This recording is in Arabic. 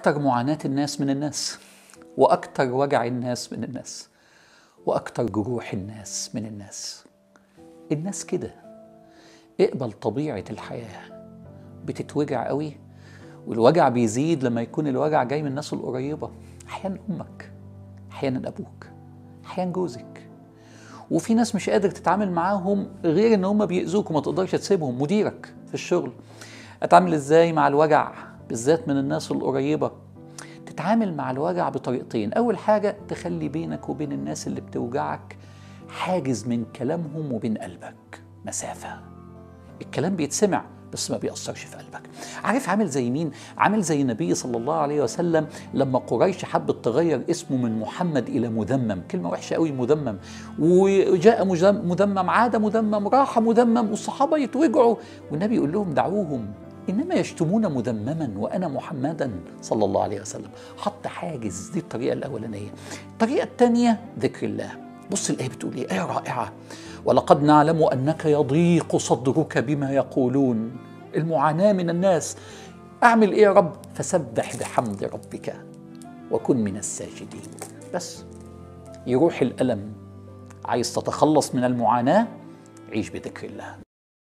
أكتر معاناة الناس من الناس وأكتر وجع الناس من الناس وأكتر جروح الناس من الناس. الناس كده. اقبل طبيعة الحياة. بتتوجع قوي والوجع بيزيد لما يكون الوجع جاي من الناس القريبة. أحيانا أمك أحيانا أبوك أحيانا جوزك. وفي ناس مش قادر تتعامل معاهم غير إن هم بيأذوك وما تقدرش تسيبهم. مديرك في الشغل. أتعامل إزاي مع الوجع؟ بالذات من الناس القريبة. تتعامل مع الوجع بطريقتين. أول حاجة تخلي بينك وبين الناس اللي بتوجعك حاجز من كلامهم وبين قلبك. مسافة. الكلام بيتسمع بس ما بيأثرش في قلبك. عارف عامل زي مين؟ عامل زي النبي صلى الله عليه وسلم لما قريش حبت تغير اسمه من محمد إلى مذمم. كلمة وحشة قوي مذمم. وجاء مذمم عاد مذمم راح مذمم والصحابة يتوجعوا. والنبي يقول لهم دعوهم. إنما يشتمون مذمما وأنا محمدا صلى الله عليه وسلم. حط حاجز دي الطريقة الأولانية. الطريقة الثانية ذكر الله. بص الآية بتقول إيه؟ آية رائعة. ولقد نعلم أنك يضيق صدرك بما يقولون. المعاناة من الناس. أعمل إيه يا رب؟ فسبح بحمد ربك وكن من الساجدين. بس. يروح الألم. عايز تتخلص من المعاناة؟ عيش بذكر الله.